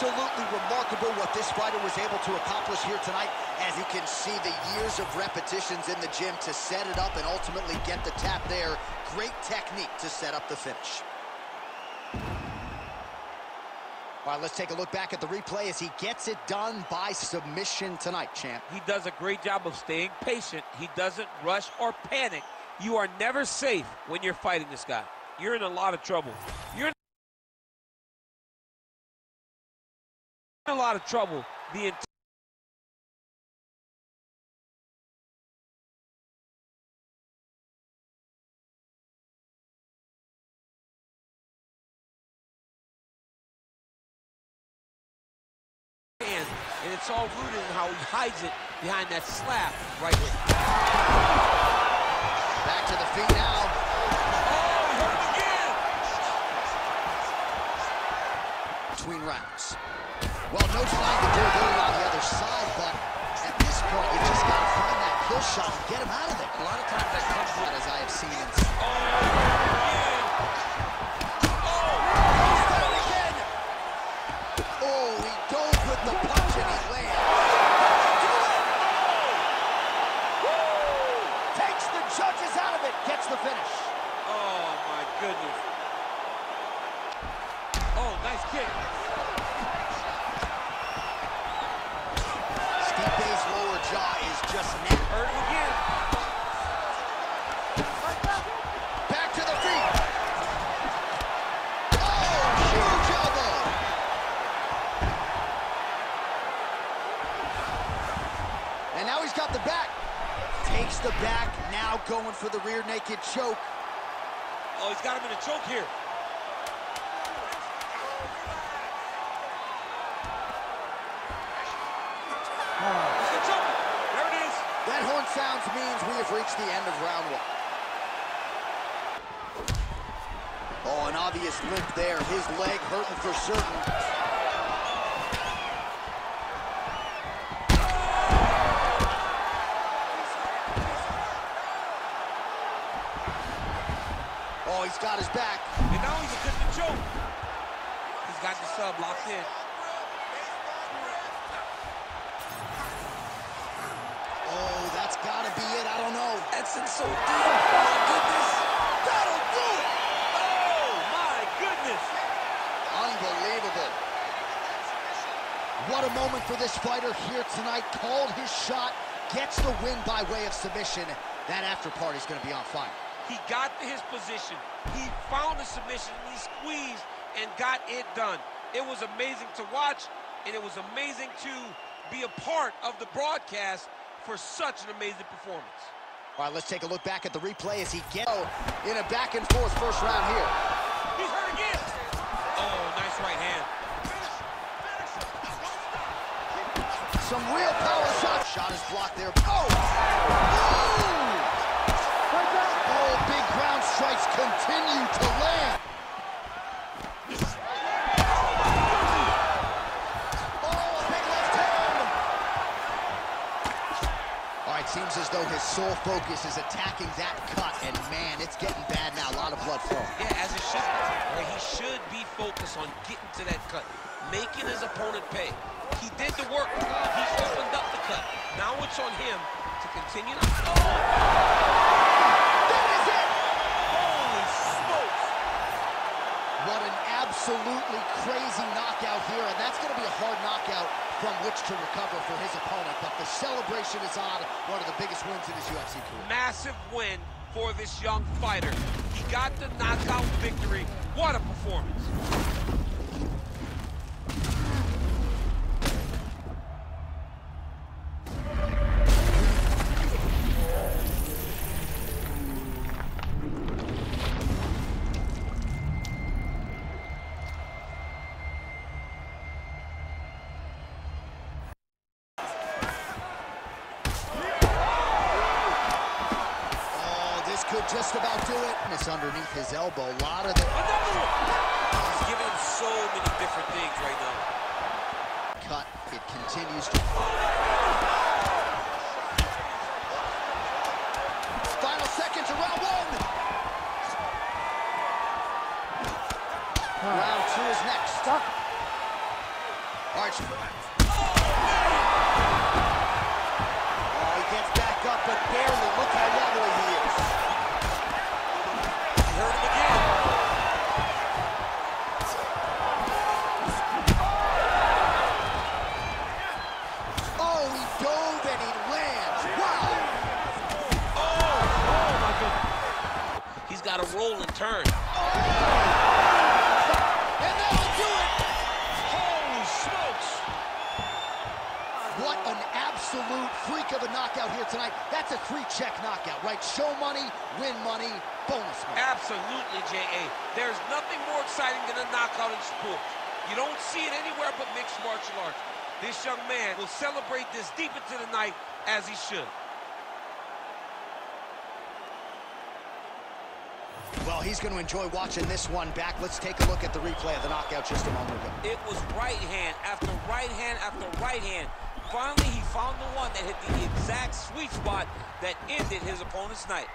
absolutely remarkable what this fighter was able to accomplish here tonight. As you can see, the years of repetitions in the gym to set it up and ultimately get the tap there. Great technique to set up the finish. All right, let's take a look back at the replay as he gets it done by submission tonight, champ. He does a great job of staying patient. He doesn't rush or panic. You are never safe when you're fighting this guy. You're in a lot of trouble. You're lot of trouble the entire and it's all rooted in how he hides it behind that slap right here. Goodness. Oh, nice kick. Stipe's lower jaw is just net. Hurt again. Back to the feet. Oh, huge elbow. And now he's got the back. Takes the back, now going for the rear naked choke. Oh, he's got him in a choke here. That horn sounds means we have reached the end of round one. Oh, an obvious limp there. His leg hurting for certain. Sub locked in. Oh, that's got to be it. I don't know. In so deep. Oh, my goodness. That'll do it. Oh, my goodness. Unbelievable. What a moment for this fighter here tonight. Called his shot, gets the win by way of submission. That after party's going to be on fire. He got to his position. He found the submission. He squeezed and got it done. It was amazing to watch, and it was amazing to be a part of the broadcast for such an amazing performance. All right, let's take a look back at the replay as he gets in a back and forth first round here. He's hurt again. Oh, nice right hand. Some real power shot. Shot is blocked there. Oh! Oh, right, seems as though his sole focus is attacking that cut, and man, it's getting bad now. A lot of blood flowing. Yeah, as it should be. He should be focused on getting to that cut, making his opponent pay. He did the work. Uh, he opened up the cut. Now it's on him to continue. To... Oh! That is it! Holy smokes! What an absolutely crazy knockout here, and that's going to be a hard knockout from which to recover for his opponent. But the celebration is on one of the biggest wins in his UFC career. Massive win for this young fighter. He got the knockout victory. What a performance. underneath his elbow. A lot of the... Another one! He's giving him so many different things right now. Cut. It continues to... Final seconds to round one! Huh. Round two is next. Stop. Arch. Oh, he gets back up, but barely. Anywhere but mixed martial arts. This young man will celebrate this deep into the night as he should. Well, he's going to enjoy watching this one back. Let's take a look at the replay of the knockout just a moment ago. It was right hand after right hand after right hand. Finally, he found the one that hit the exact sweet spot that ended his opponent's night.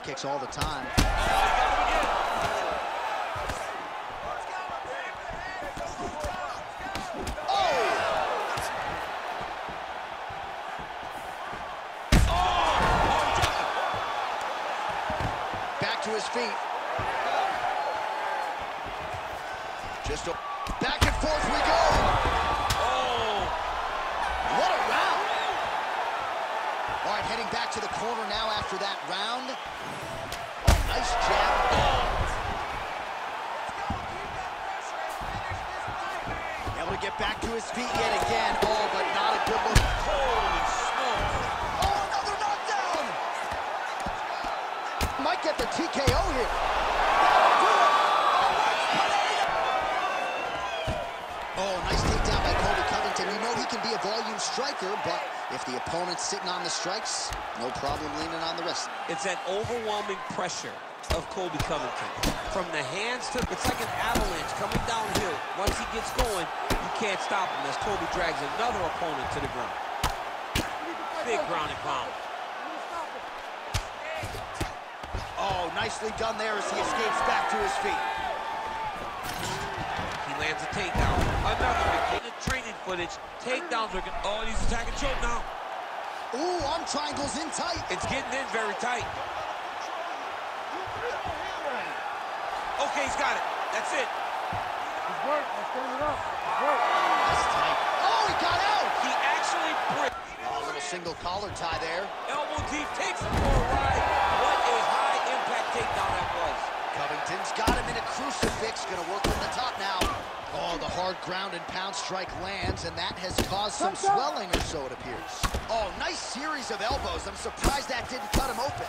Calf kicks all the time. Oh! Back to his feet. Just a back and forth we go. Oh, What a round. All right, heading back to the corner now after that round. Oh, nice. Able to get back to his feet yet again. Oh, but not a good look. holy smokes. Oh, another knockdown. Might get the TKO here. Volume striker, but if the opponent's sitting on the strikes, no problem leaning on the wrist. It's that overwhelming pressure of Colby Covington. From the hands to, it's like an avalanche coming downhill. Once he gets going, you can't stop him as Colby drags another opponent to the ground. Big ground and pound. Oh, nicely done there as he escapes back to his feet. He lands a takedown. Another big the training footage. Takedowns are good. Oh, he's attacking choke now. Ooh, arm triangles in tight. It's getting in very tight. Okay, he's got it. That's it. That's tight. Oh, he got out. He actually bricked. Oh, a little single collar tie there. Elbow deep takes him for a ride. What a high impact takedown that was. Covington's got him in a crucifix. Gonna work from the top now. Oh, the hard ground and pound strike lands, and that has caused some swelling or so, it appears. Oh, nice series of elbows. I'm surprised that didn't cut him open.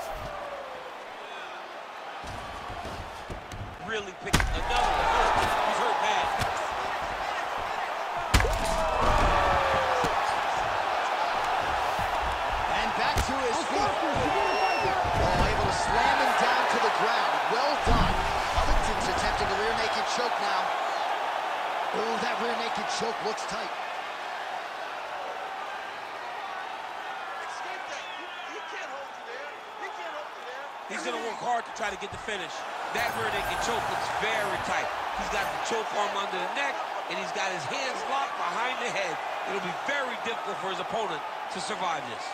Really picked another one. He's hurt bad. And back to his feet. Oh, able to slam him down to the ground. Well done. Covington's attempting a rear naked choke now. Oh, that rear naked choke looks tight. He's going to work hard to try to get the finish. That rear naked choke looks very tight. He's got the choke arm under the neck, and he's got his hands locked behind the head. It'll be very difficult for his opponent to survive this.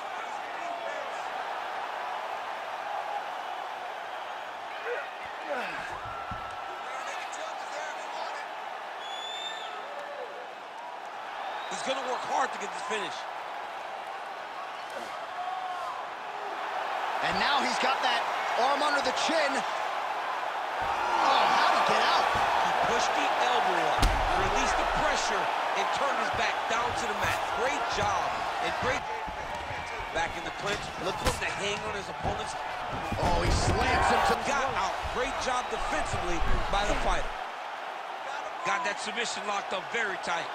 He's going to work hard to get this finish. And now he's got that arm under the chin. Oh, how'd he get out? He pushed the elbow up, released the pressure, and turned his back down to the mat. Great job, and great back in the clinch. Look for him to hang on his opponent's. Oh, he slams him to Got out. Great job defensively by the fighter. Got that submission locked up very tight.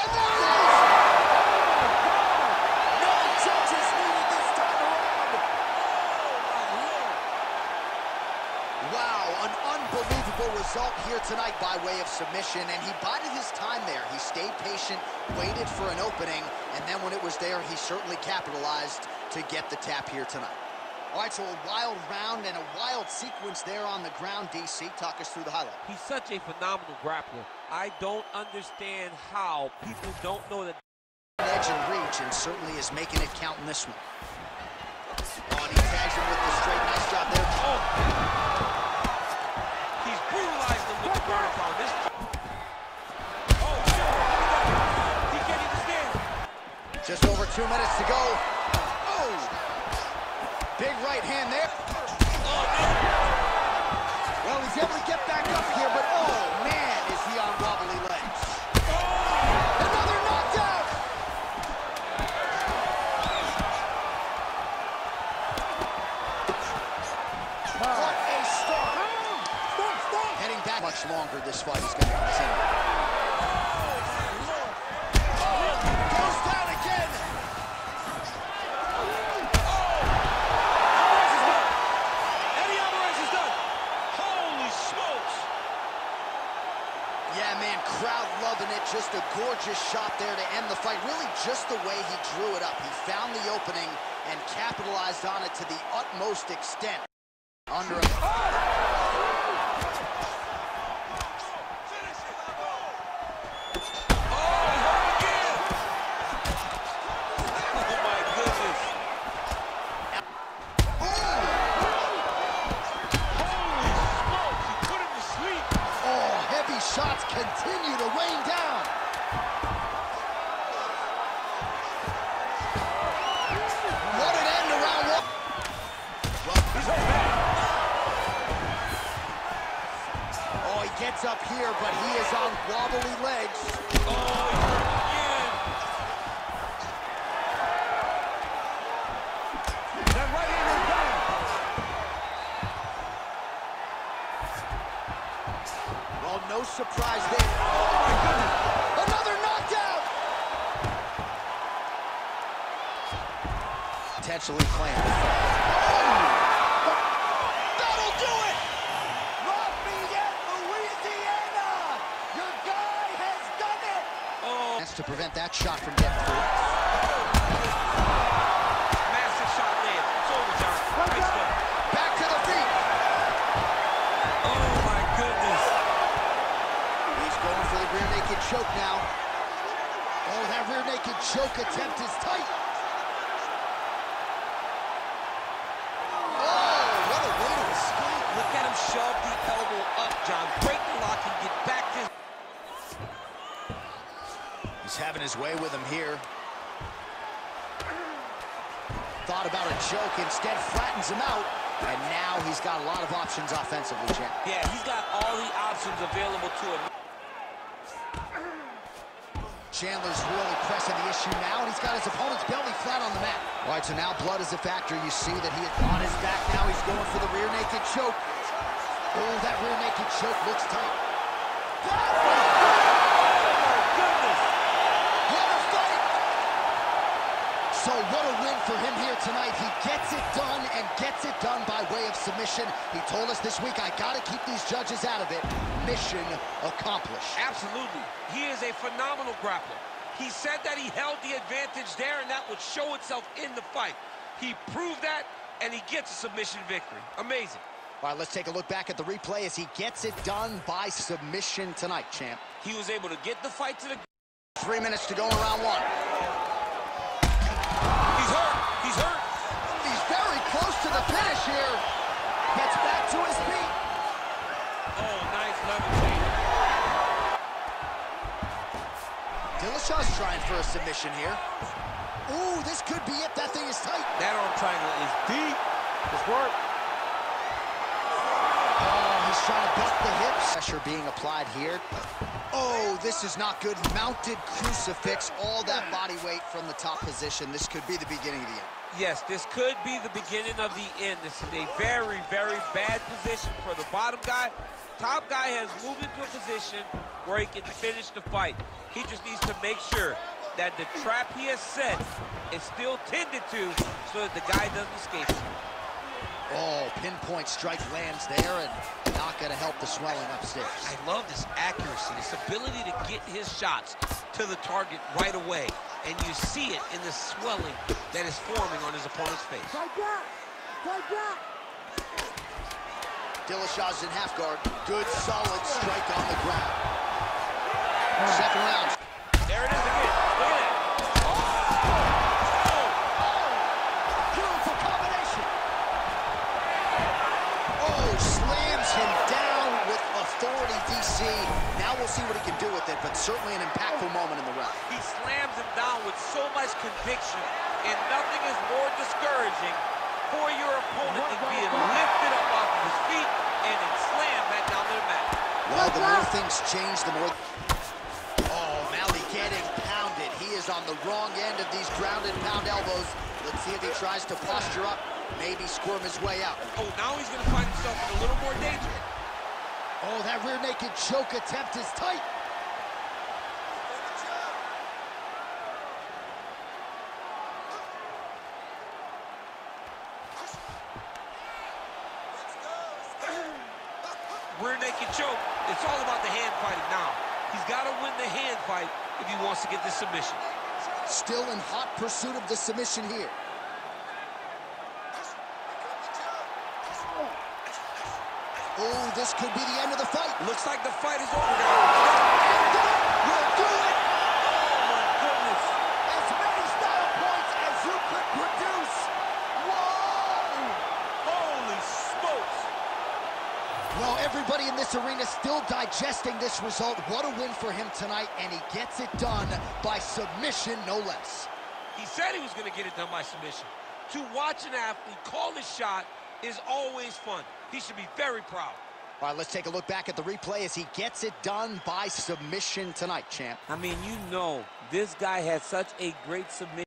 And there it is! No judges needed this time around. Wow, an unbelievable result here tonight by way of submission, and he bided his time there. He stayed patient, waited for an opening, and then when it was there, he certainly capitalized to get the tap here tonight. All right, so a wild round and a wild sequence there on the ground, DC. Talk us through the highlight. He's such a phenomenal grappler. I don't understand how people don't know that edge and reach, and certainly is making it count in this one. Oh, and he tags He's Just over two minutes to go. Oh! Big right hand there. Gorgeous shot there to end the fight. Really just the way he drew it up. He found the opening and capitalized on it to the utmost extent. Under a... Oh, shots continue to rain down. Gets up here, but he is on wobbly legs. Oh, again. That right hand is down. Well, no surprise there. Oh, my goodness. Another knockdown. Potentially claimed. That'll oh. To prevent that shot from getting through. massive shot land. It's over, Jon. Nice one. Back to the feet. Oh, my goodness. He's going for the rear naked choke now. Oh, that rear naked choke attempt is tight. Oh, what a way to escape. Look at him shove the elbow up, Jon. Break the lock and get back to... He's having his way with him here. Thought about a choke, instead flattens him out. And now he's got a lot of options offensively, champ. Yeah, he's got all the options available to him. Chandler's really pressing the issue now, and he's got his opponent's belly flat on the mat. All right, so now blood is a factor. You see that he is on his back now. He's going for the rear naked choke. Oh, that rear naked choke looks tight. That was Goodness. What a fight! So what a win for him here tonight. He gets it done and gets it done by way of submission. He told us this week, I gotta keep these judges out of it. Mission accomplished. Absolutely. He is a phenomenal grappler. He said that he held the advantage there, and that would show itself in the fight. He proved that, and he gets a submission victory. Amazing. All right, let's take a look back at the replay as he gets it done by submission tonight, champ. He was able to get the fight to the... Three minutes to go in round one. To the finish here. Gets back to his feet. Oh, nice levitate. Dillashaw's trying for a submission here. Ooh, this could be it. That thing is tight. That arm triangle is deep. Good work. Oh, he's trying to buck the hips. Pressure being applied here. Oh, this is not good. Mounted crucifix, all that body weight from the top position. This could be the beginning of the end. Yes, this could be the beginning of the end. This is a very, very bad position for the bottom guy. Top guy has moved into a position where he can finish the fight. He just needs to make sure that the trap he has set is still tended to so that the guy doesn't escape. Oh, pinpoint strike lands there and not going to help the swelling upstairs. I love this accuracy, this ability to get his shots to the target right away. And you see it in the swelling that is forming on his opponent's face. Dillashaw's in half guard. Good, solid strike on the ground. Second round. There it is again. Look at that. Beautiful combination. Oh, but certainly an impactful moment in the round. He slams him down with so much conviction, and nothing is more discouraging for your opponent than being lifted up off of his feet and then slammed back down to the mat. Well, the more things change, the more... Oh, Mally getting pounded. He is on the wrong end of these ground and pound elbows. Let's see if he tries to posture up, maybe squirm his way out. Oh, now he's going to find himself in a little more danger. Oh, that rear naked choke attempt is tight. Rear naked choke. It's all about the hand fighting now. He's got to win the hand fight if he wants to get this submission. Still in hot pursuit of the submission here. Oh, this could be the end of the fight. Looks like the fight is over, guys. Will do it. Oh, my goodness. As many style points as you could produce. Whoa! Holy smokes. Well, everybody in this arena still digesting this result. What a win for him tonight, and he gets it done by submission, no less. He said he was going to get it done by submission. To watch an athlete call his shot is always fun. He should be very proud. All right, let's take a look back at the replay as he gets it done by submission tonight, champ. I mean, you know, this guy had such a great submission.